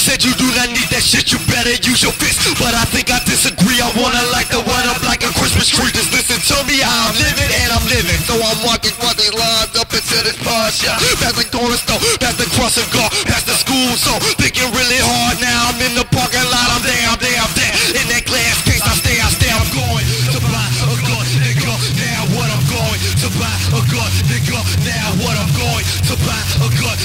said you do not need that shit, you better use your fist. But I think I disagree, I wanna light the one up like a Christmas tree. Just listen to me, I'm living and I'm living. So I'm walking across these lines up into this pass, yeah. Past the corner store, past the cross crossing guard, past the school so Thinking really hard now, I'm in the parking lot, I'm there, I'm there, I'm there. In that glass case, I stay, I stay, I'm going to buy a gun, nigga. Now what I'm going to buy a gun, nigga. Now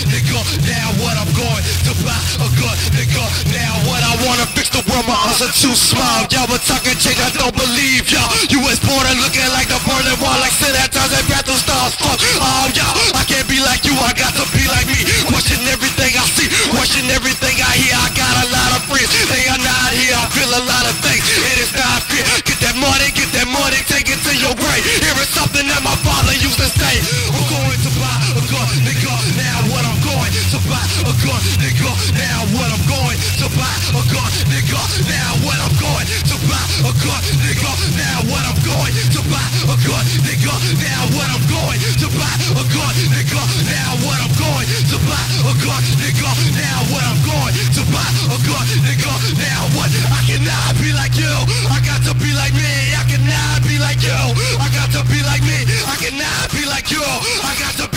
nigga. Now what I'm going to buy a gun, nigga. Now what I wanna fix the world, my eyes are too small. Y'all were talking change, I don't believe y'all. U.S. border looking like the Berlin Wall, like sanitize and bathroom stars. Fuck oh, all y'all. I can't be like you, I got to be like me. Question everything I see, question everything I hear. I got a lot of friends, they are not here. I feel a lot of things, it is not fear. Get that money, get that money, take it to your grave. Here is something that my father used to say. Gun, nigga. Now what I'm going to buy a gun, nigga. Now what I'm going to buy a gun, nigga. Now what I'm going to buy a gun, nigga. Now what I'm going to buy a gun, nigga. Now what I'm going to buy a gun, nigga. Now what I'm going to buy a gun, nigga. Now what? I cannot be like you. I got to be like me. I cannot be like you. I got to be like me. I cannot be like you. I got to